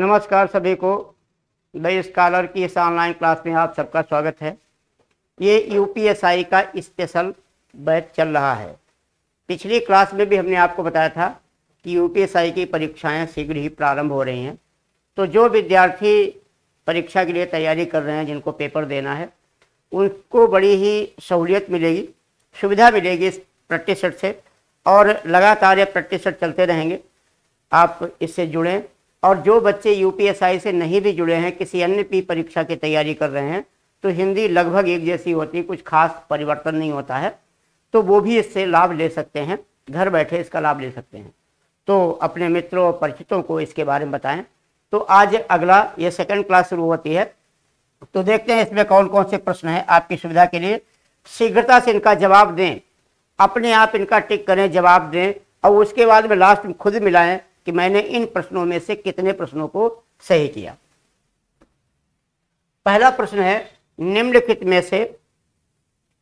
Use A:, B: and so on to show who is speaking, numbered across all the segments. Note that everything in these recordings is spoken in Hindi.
A: नमस्कार सभी को। द स्कॉलर की इस ऑनलाइन क्लास में आप सबका स्वागत है। ये यूपीएसआई का स्पेशल बैच चल रहा है। पिछली क्लास में भी हमने आपको बताया था कि यूपीएसआई की परीक्षाएँ शीघ्र ही प्रारंभ हो रही हैं। तो जो विद्यार्थी परीक्षा के लिए तैयारी कर रहे हैं, जिनको पेपर देना है, उनको बड़ी ही सहूलियत मिलेगी, सुविधा मिलेगी इस प्रैक्टिस सेट से, और लगातार ये प्रैक्टिस सेट चलते रहेंगे। आप इससे जुड़ें और जो बच्चे यूपीएसआई से नहीं भी जुड़े हैं, किसी अन्य पी परीक्षा की तैयारी कर रहे हैं तो हिंदी लगभग एक जैसी होती है, कुछ खास परिवर्तन नहीं होता है तो वो भी इससे लाभ ले सकते हैं, घर बैठे इसका लाभ ले सकते हैं। तो अपने मित्रों और परिचितों को इसके बारे में बताएँ। तो आज अगला, ये सेकंड क्लास शुरू होती है। तो देखते हैं इसमें कौन कौन से प्रश्न हैं आपकी सुविधा के लिए। शीघ्रता से इनका जवाब दें। अपने आप इनका टिक करें, जवाब दें, और उसके बाद में लास्ट में खुद मिलाएँ। कि मैंने इन प्रश्नों में से कितने प्रश्नों को सही किया। पहला प्रश्न है, निम्नलिखित में से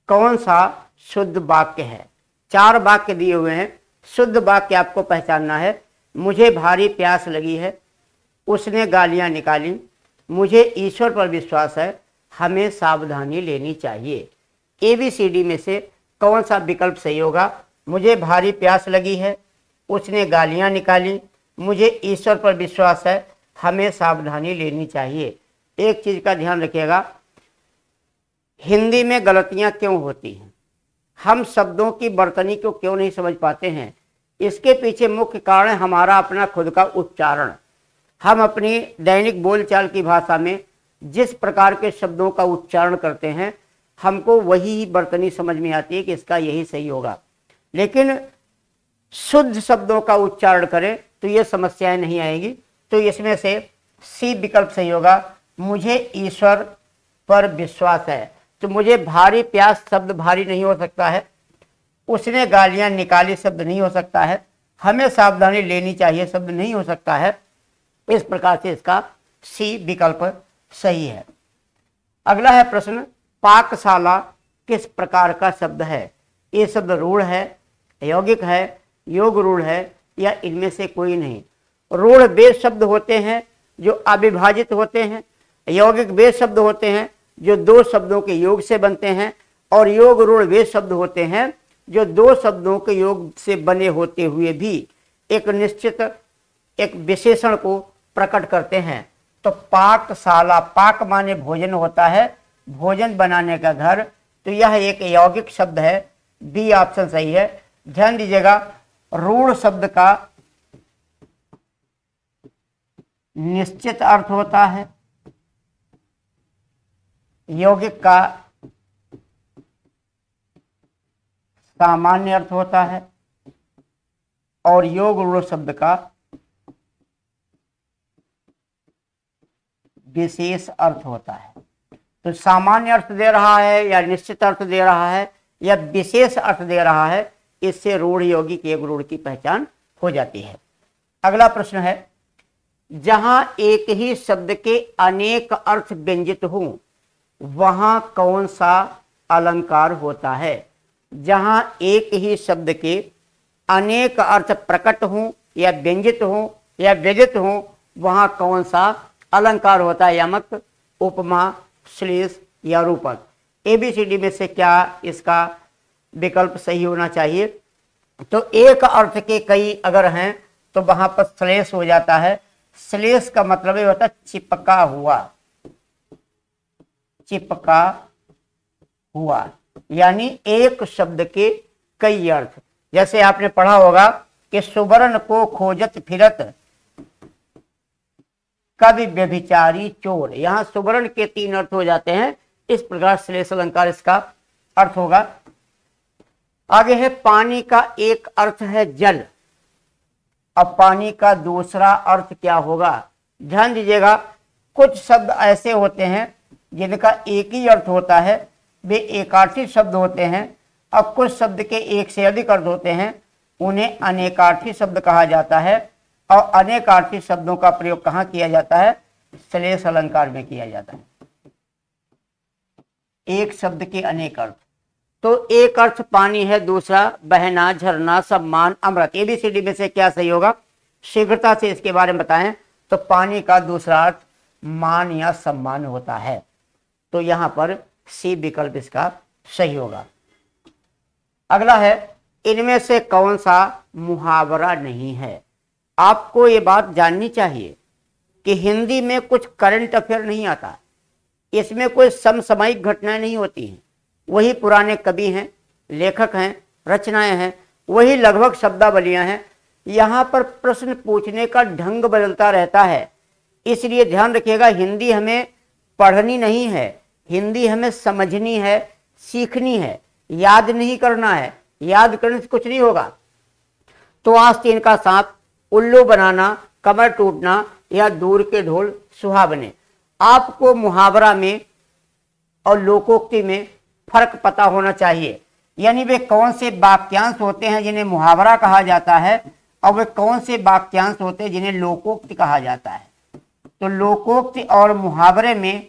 A: कौन सा शुद्ध वाक्य है? चार वाक्य दिए हुए हैं। शुद्ध वाक्य आपको पहचानना है। मुझे भारी प्यास लगी है। उसने गालियाँ निकाली। मुझे ईश्वर पर विश्वास है। हमें सावधानी लेनी चाहिए। ए बी सी डी में से कौन सा विकल्प सही होगा? मुझे भारी प्यास लगी है। उसने गालियाँ निकाली। मुझे ईश्वर पर विश्वास है, हमें सावधानी लेनी चाहिए। एक चीज़ का ध्यान रखिएगा, हिंदी में गलतियाँ क्यों होती हैं? हम शब्दों की बर्तनी को क्यों नहीं समझ पाते हैं? इसके पीछे मुख्य कारण हमारा अपना खुद का उच्चारण। हम अपनी दैनिक बोलचाल की भाषा में जिस प्रकार के शब्दों का उच्चारण करते हैं, हमको वही बर्तनी समझ में आती है कि इसका यही सही होगा। लेकिन शुद्ध शब्दों का उच्चारण करें तो ये समस्याएँ नहीं आएगी। तो इसमें से सी विकल्प सही होगा। मुझे ईश्वर पर विश्वास है। तो मुझे भारी प्यास शब्द भारी नहीं हो सकता है। उसने गालियाँ निकाली शब्द नहीं हो सकता है। हमें सावधानी लेनी चाहिए शब्द नहीं हो सकता है। इस प्रकार से इसका सी विकल्प सही है। अगला है प्रश्न, पाकशाला किस प्रकार का शब्द है? ये शब्द रूढ़ है, यौगिक है, योग रूढ़ है या इनमें से कोई नहीं। रूढ़ वे शब्द होते हैं, जो अविभाजित होते हैं, यौगिक वे शब्द होते हैं, जो दो शब्दों के योग से बनते हैं, और योग रूढ़ वे शब्द होते हैं, जो दो शब्दों के योग से बने होते हुए भी एक निश्चित, एक विशेषण को प्रकट करते हैं। तो पाकशाला, पाक माने भोजन होता है, भोजन बनाने का घर। तो यह एक यौगिक शब्द है, बी ऑप्शन सही है। ध्यान दीजिएगा रूढ़ शब्द का निश्चित अर्थ होता है। यौगिक का सामान्य अर्थ होता है और योग रूढ़ शब्द का विशेष अर्थ होता है। तो सामान्य अर्थ दे रहा है या निश्चित अर्थ दे रहा है या विशेष अर्थ दे रहा है इससे रूढ़ योगी एक रूढ़ की पहचान हो जाती है। अगला प्रश्न है, जहाँ एक ही शब्द के अनेक अर्थ व्यंजित हों, वहाँ कौन सा अलंकार होता है? जहाँ एक ही शब्द के अनेक अर्थ प्रकट हों या व्यंजित हों या व्यजित हों, वहाँ कौन सा अलंकार होता है? यमक, उपमा, श्लेष या रूपक। एबीसीडी में से क्या इसका विकल्प सही होना चाहिए। तो एक अर्थ के कई अगर हैं तो वहाँ पर श्लेष हो जाता है। श्लेष का मतलब होता है चिपका हुआ। चिपका हुआ। यानी एक शब्द के कई अर्थ। जैसे आपने पढ़ा होगा कि सुवर्ण को खोजत फिरत, कवि व्यभिचारी चोर। यहाँ सुवर्ण के तीन अर्थ हो जाते हैं। इस प्रकार श्लेष अलंकार इसका अर्थ होगा। आगे है, पानी का एक अर्थ है जल। अब पानी का दूसरा अर्थ क्या होगा? ध्यान दीजिएगा, कुछ शब्द ऐसे होते हैं जिनका एक ही अर्थ होता है, वे एकार्थी शब्द होते हैं, अब कुछ शब्द के एक से अधिक अर्थ होते हैं, उन्हें अनेकार्थी शब्द कहा जाता है, और अनेकार्थी शब्दों का प्रयोग कहाँ किया जाता है? श्लेष अलंकार में किया जाता है। एक शब्द के अनेक अर्थ। तो एक अर्थ पानी है, दूसरा बहना, झरना, सम्मान, अमृत। एबीसीडी में से क्या सही होगा? शीघ्रता से इसके बारे में बताएँ। तो पानी का दूसरा अर्थ मान या सम्मान होता है। तो यहाँ पर सी विकल्प इसका सही होगा। अगला है, इनमें से कौन सा मुहावरा नहीं है? आपको ये बात जाननी चाहिए कि हिंदी में कुछ करंट अफेयर नहीं आता। इसमें कोई समसामयिक घटनाएँ नहीं होती हैं। वही पुराने कवि हैं, लेखक हैं, रचनाएँ हैं, वही लगभग शब्दावलियाँ हैं। यहाँ पर प्रश्न पूछने का ढंग बदलता रहता है। इसलिए ध्यान रखिएगा, हिंदी हमें पढ़नी नहीं है, हिंदी हमें समझनी है, सीखनी है, याद नहीं करना है, याद करने से कुछ नहीं होगा। तो आज तीन का सांप उल्लू बनाना, कमर टूटना या दूर के ढोल सुहावने। आपको मुहावरा में और लोकोक्ति में फ़र्क पता होना चाहिए। यानी वे कौन से वाक्यांश होते हैं जिन्हें मुहावरा कहा जाता है, और वे कौन से वाक्यांश होते हैं जिन्हें लोकोक्ति कहा जाता है। तो लोकोक्ति और मुहावरे में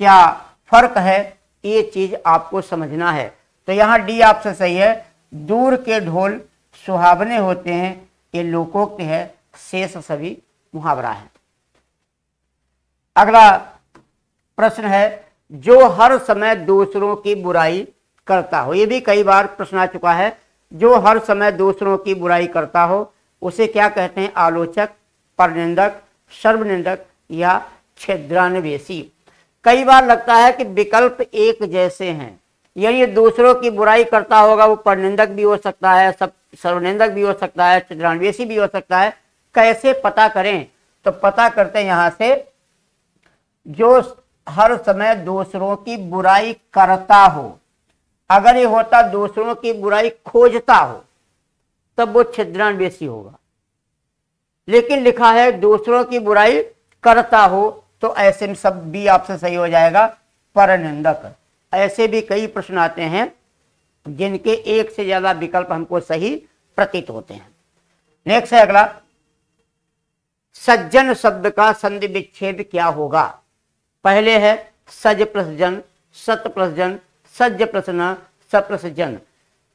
A: क्या फ़र्क है, ये चीज़ आपको समझना है। तो यहाँ डी आपसे सही है। दूर के ढोल सुहावने होते हैं, ये लोकोक्ति है, शेष सभी मुहावरा है। अगला प्रश्न है जो हर समय दूसरों की बुराई करता हो। ये भी कई बार प्रश्न आ चुका है, जो हर समय दूसरों की बुराई करता हो, उसे क्या कहते हैं? आलोचक, परनिंदक, सर्वनिंदक या छिद्रान्वेषी। कई बार लगता है कि विकल्प एक जैसे हैं। यानी दूसरों की बुराई करता होगा, वो परनिंदक भी हो सकता है, सब सर्वनिंदक भी हो सकता है, छिद्रान्वेषी भी हो सकता है। कैसे पता करें? तो पता करते हैं यहाँ से, जो हर समय दूसरों की बुराई करता हो। अगर ये होता, दूसरों की बुराई खोजता हो, तब वो छिद्रान्वेषी होगा। लेकिन लिखा है, दूसरों की बुराई करता हो तो ऐसे में सब भी आपसे सही हो जाएगा। परनिंदक। ऐसे भी कई प्रश्न आते हैं, जिनके एक से ज़्यादा विकल्प हमको सही प्रतीत होते हैं। नेक्स्ट है अगला। सज्जन शब्द का संधि विच्छेद क्या होगा? पहले है सज प्लस जन, सत प्लस जन, सज्ज प्रश्न सप्लस जन।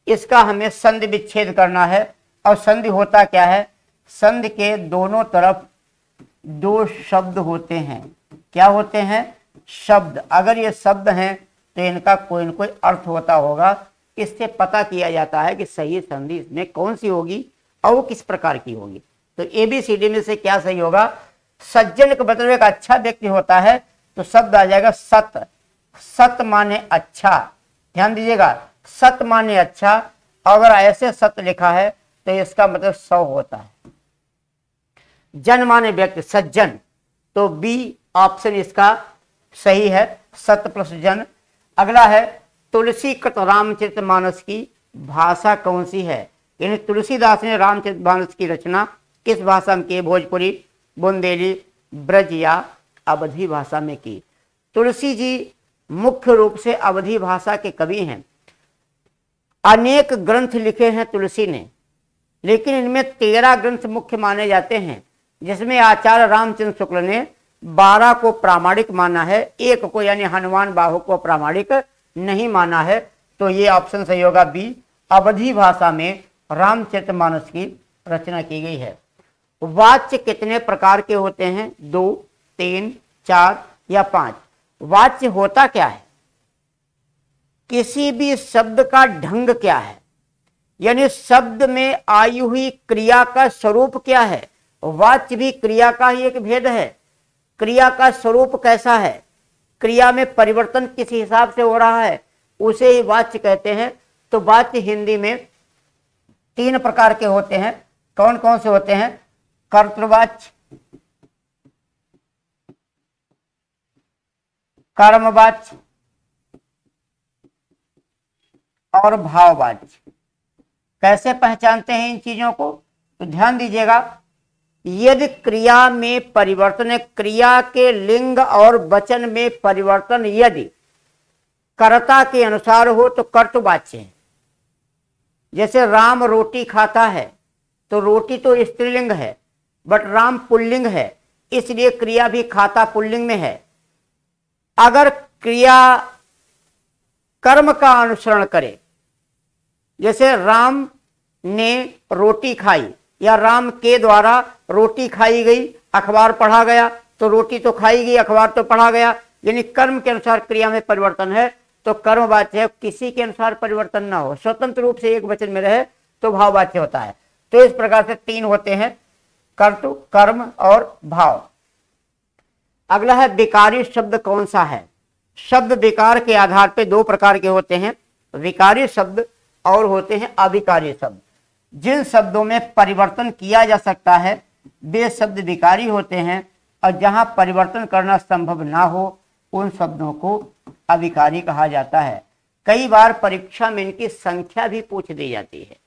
A: इसका हमें संधि विच्छेद करना है। और संधि होता क्या है? संधि के दोनों तरफ़ दो शब्द होते हैं। क्या होते हैं? शब्द। अगर ये शब्द हैं तो इनका कोई न कोई अर्थ होता होगा। इससे पता किया जाता है कि सही संधि इसमें कौन सी होगी और किस प्रकार की होगी। तो एबीसीडी में से क्या सही होगा? सज्जन का मतलब एक अच्छा व्यक्ति होता है तो शब्द आ जाएगा सत। सत माने अच्छा। ध्यान दीजिएगा, सत माने अच्छा। अगर ऐसे सत लिखा है तो इसका मतलब सौ होता है। जन माने व्यक्ति, सज्जन। तो बी ऑप्शन इसका सही है, सत प्लस जन। अगला है तुलसी कृत रामचरित मानस की भाषा कौन सी है? यानी तुलसीदास ने रामचरित मानस की रचना किस भाषा में की भोजपुरी, बुंदेली, ब्रज या अवधि भाषा में की। तुलसी जी मुख्य रूप से अवधि भाषा के कवि हैं। अनेक ग्रंथ लिखे हैं तुलसी ने, लेकिन इनमें तेरह ग्रंथ मुख्य माने जाते हैं, जिसमें आचार्य रामचंद्र शुक्ल ने बारह को प्रामाणिक माना है, एक को यानी हनुमान बाहु को प्रामाणिक नहीं माना है। तो ये ऑप्शन सही होगा बी, अवधि भाषा में रामचरित मानस की रचना की गई है। वाच्य कितने प्रकार के होते हैं? दो तीन, चार या पाँच। वाच्य होता क्या है? किसी भी शब्द का ढंग क्या है? यानी शब्द में आई हुई क्रिया का स्वरूप क्या है? वाच्य भी क्रिया का ही एक भेद है। क्रिया का स्वरूप कैसा है? क्रिया में परिवर्तन किस हिसाब से हो रहा है? उसे ही वाच्य कहते हैं। तो वाच्य हिंदी में तीन प्रकार के होते हैं। कौन कौन से होते हैं? कर्तवाच्य कर्मवाच्य और भाववाच्य कैसे पहचानते हैं इन चीज़ों को? तो ध्यान दीजिएगा, यदि क्रिया में परिवर्तन, क्रिया के लिंग और वचन में परिवर्तन यदि कर्ता के अनुसार हो तो कर्तवाच्य है। जैसे राम रोटी खाता है तो रोटी तो स्त्रीलिंग है, बट राम पुल्लिंग है, इसलिए क्रिया भी खाता पुल्लिंग में है। अगर क्रिया कर्म का अनुसरण करे, जैसे राम ने रोटी खाई या राम के द्वारा रोटी खाई गई, अखबार पढ़ा गया तो रोटी तो खाई गई, अखबार तो पढ़ा गया, यानी कर्म के अनुसार क्रिया में परिवर्तन है तो कर्म वाच्य किसी के अनुसार परिवर्तन ना हो, स्वतंत्र रूप से एक वचन में रहे तो भाव वाच्य होता है। तो इस प्रकार से तीन होते हैं, कर्तु, कर्म और भाव। अगला है, विकारी शब्द कौन सा है? शब्द विकार के आधार पर दो प्रकार के होते हैं। विकारी शब्द और होते हैं अविकारी शब्द। जिन शब्दों में परिवर्तन किया जा सकता है, वे शब्द विकारी होते हैं और जहाँ परिवर्तन करना संभव ना हो, उन शब्दों को अविकारी कहा जाता है। कई बार परीक्षा में इनकी संख्या भी पूछ दी जाती है।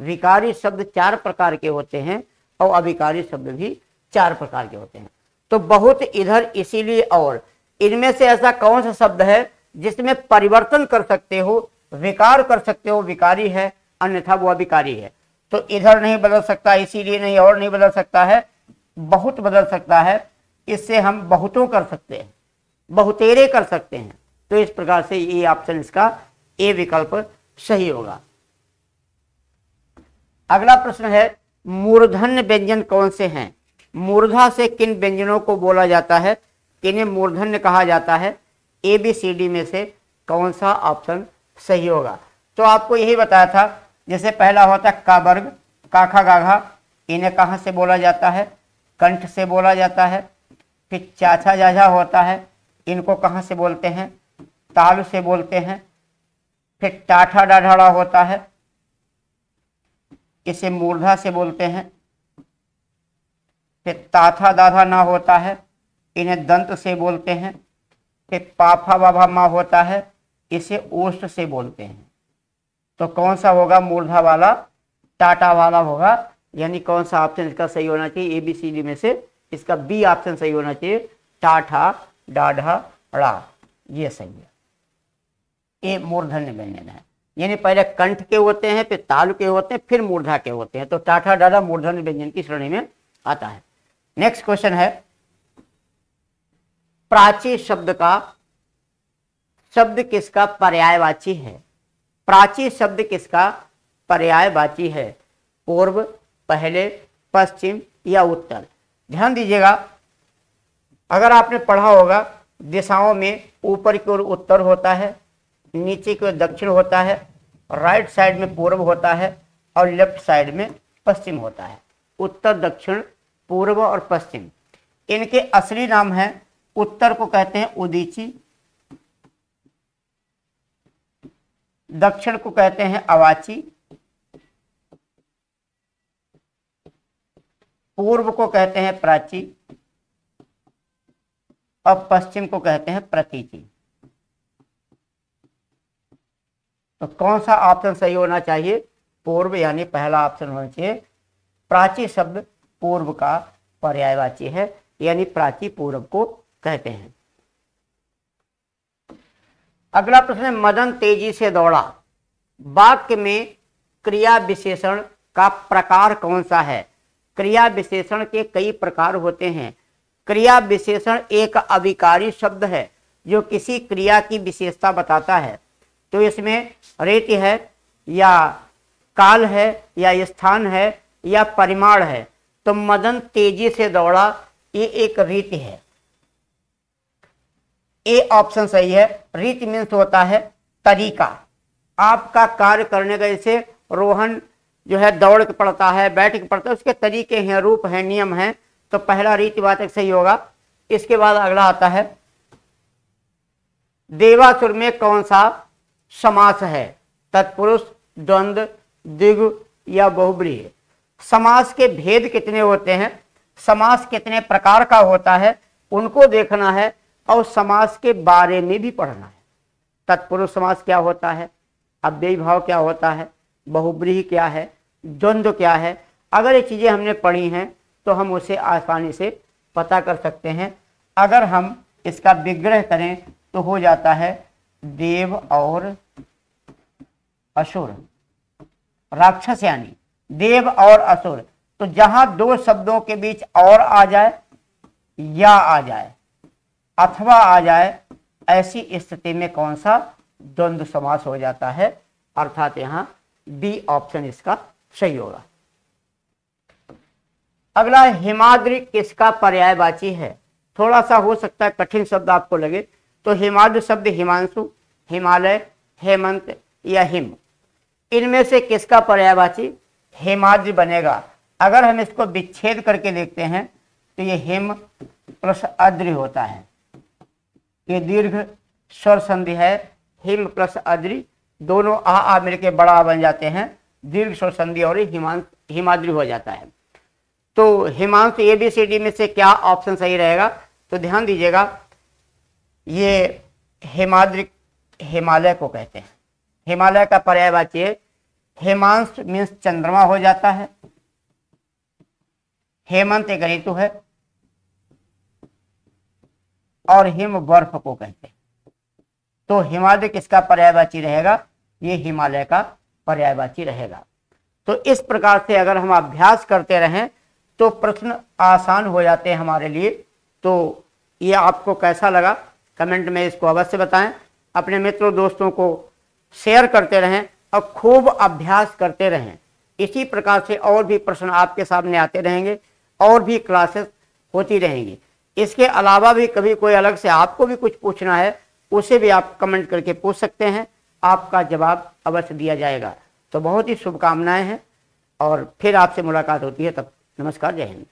A: विकारी शब्द चार प्रकार के होते हैं और अविकारी शब्द भी चार प्रकार के होते हैं। तो बहुत इधर इसीलिए और। इनमें से ऐसा कौन सा शब्द है जिसमें परिवर्तन कर सकते हो, विकार कर सकते हो, विकारी है, अन्यथा वो अविकारी है। तो इधर नहीं बदल सकता, इसीलिए नहीं और नहीं बदल सकता है, बहुत बदल सकता है। इससे हम बहुतों कर सकते हैं, बहुतेरे कर सकते हैं। तो इस प्रकार से ये ऑप्शन इसका ए विकल्प सही होगा। अगला प्रश्न है, मूर्धन्य व्यंजन कौन से हैं? मूर्धा से किन व्यंजनों को बोला जाता है? किन्हें मूर्धन्य कहा जाता है? ए बी सी डी में से कौन सा ऑप्शन सही होगा? तो आपको यही बताया था, जैसे पहला होता है का वर्ग काखा गाघा, इन्हें कहाँ से बोला जाता है? कंठ से बोला जाता है, फिर चाचा जाझा होता है, इनको कहाँ से बोलते हैं? ताल से बोलते हैं, फिर टाठा डाढ़ा होता है, इसे मूर्धा से बोलते हैं फिर ताथा दाधा ना होता है, इन्हें दंत से बोलते हैं। फिर पाफा बाभा मा होता है, इसे ओष्ट से बोलते हैं। तो कौन सा होगा मूर्धा वाला, टाटा वाला होगा? यानी कौन सा ऑप्शन इसका सही होना चाहिए? ए बी सी डी में से इसका बी ऑप्शन सही होना चाहिए। टाठा, डाढ़ा ड़ा ये सही है। ये मूर्धन्य व्यंजन है। यानी पहले कंठ के होते हैं, फिर तालु के होते हैं, फिर मूर्धा के होते हैं। तो टाठा, डाढ़ा मूर्धन्य व्यंजन की श्रेणी में आता है। नेक्स्ट क्वेश्चन है। प्राची शब्द का, शब्द किसका पर्यायवाची है? प्राची शब्द किसका पर्यायवाची है? पूर्व, पहले, पश्चिम या उत्तर? ध्यान दीजिएगा। अगर आपने पढ़ा होगा, दिशाओं में ऊपर की ओर उत्तर होता है, नीचे की ओर दक्षिण होता है, राइट साइड में पूर्व होता है और लेफ़्ट साइड में पश्चिम होता है। उत्तर, दक्षिण पूर्व और पश्चिम। इनके असली नाम है, उत्तर को कहते हैं उदीची, दक्षिण को कहते हैं अवाची, पूर्व को कहते हैं प्राची, और पश्चिम को कहते हैं प्रतीची। तो कौन सा ऑप्शन सही होना चाहिए? पूर्व यानी पहला ऑप्शन होना चाहिए। प्राची शब्द पूर्व का पर्यायवाची है, यानी प्राची पूर्व को कहते हैं। अगला प्रश्न है, मदन तेज़ी से दौड़ा। वाक्य में क्रिया विशेषण का प्रकार कौन सा है? क्रिया विशेषण के कई प्रकार होते हैं। क्रिया विशेषण एक अविकारी शब्द है, जो किसी क्रिया की विशेषता बताता है। तो इसमें रेत है, या काल है, या स्थान है, या परिमाण है। तो मदन तेज़ी से दौड़ा। ये एक रीति है। ए ऑप्शन सही है। रीत मीन्स होता है तरीका। आपका कार्य करने का जैसे रोहन जो है दौड़ के पड़ता है, बैठ के पड़ता है, उसके तरीके हैं, रूप हैं, नियम हैं। तो पहला रीति बात सही होगा। इसके बाद अगला आता है, देवासुर में कौन सा समास है? तत्पुरुष द्वंद्व दिग या बहुब्री समास के भेद कितने होते हैं समास कितने प्रकार का होता है, उनको देखना है और समास के बारे में भी पढ़ना है। तत्पुरुष समास क्या होता है, अव्यय भाव क्या होता है, बहुब्रीही क्या है, द्वंद्व क्या है, अगर ये चीज़ें हमने पढ़ी हैं तो हम उसे आसानी से पता कर सकते हैं। अगर हम इसका विग्रह करें तो हो जाता है देव और असुर, राक्षस यानी देव और असुर। तो जहाँ दो शब्दों के बीच और आ जाए, या आ जाए, अथवा आ जाए, ऐसी स्थिति में कौन सा द्वंद्व समास हो जाता है? अर्थात यहाँ बी ऑप्शन इसका सही होगा। अगला, हिमाद्री किसका पर्यायवाची है? थोड़ा सा हो सकता है कठिन शब्द आपको लगे तो हिमाद्र शब्द हिमांशु, हिमालय, हेमंत या हिम। इनमें से किसका पर्यायवाची? हेमाद्री बनेगा। अगर हम इसको विच्छेद करके देखते हैं तो ये हिम प्लस अद्रि होता है। ये दीर्घ स्वर संधि है। हिम प्लस अद्रि, दोनों आ आ मिलके बड़ा बन जाते हैं। दीर्घ स्वर संधि और हिमांश हिमाद्री हो जाता है। तो Himansh A, B, C, D में से क्या ऑप्शन सही रहेगा? तो ध्यान दीजिएगा, ये हिमाद्री, हिमालय को कहते हैं। हिमालय का पर्यायवाची हेमांश मीन्स चंद्रमा हो जाता है। हेमंत एक ऋतु है और हिम बर्फ़ को कहते हैं। तो हिमालय किसका पर्यायवाची रहेगा? ये हिमालय का पर्यायवाची रहेगा। तो इस प्रकार से अगर हम अभ्यास करते रहें तो प्रश्न आसान हो जाते हैं हमारे लिए। तो ये आपको कैसा लगा? कमेंट में इसको अवश्य बताएँ। अपने मित्रों, दोस्तों को शेयर करते रहें। और खूब अभ्यास करते रहें। इसी प्रकार से और भी प्रश्न आपके सामने आते रहेंगे और भी क्लासेस होती रहेंगी। इसके अलावा भी कभी कोई अलग से आपको भी कुछ पूछना है, उसे भी आप कमेंट करके पूछ सकते हैं। आपका जवाब अवश्य दिया जाएगा। तो बहुत ही शुभकामनाएँ हैं और फिर आपसे मुलाकात होती है। तब नमस्कार, जय हिंद।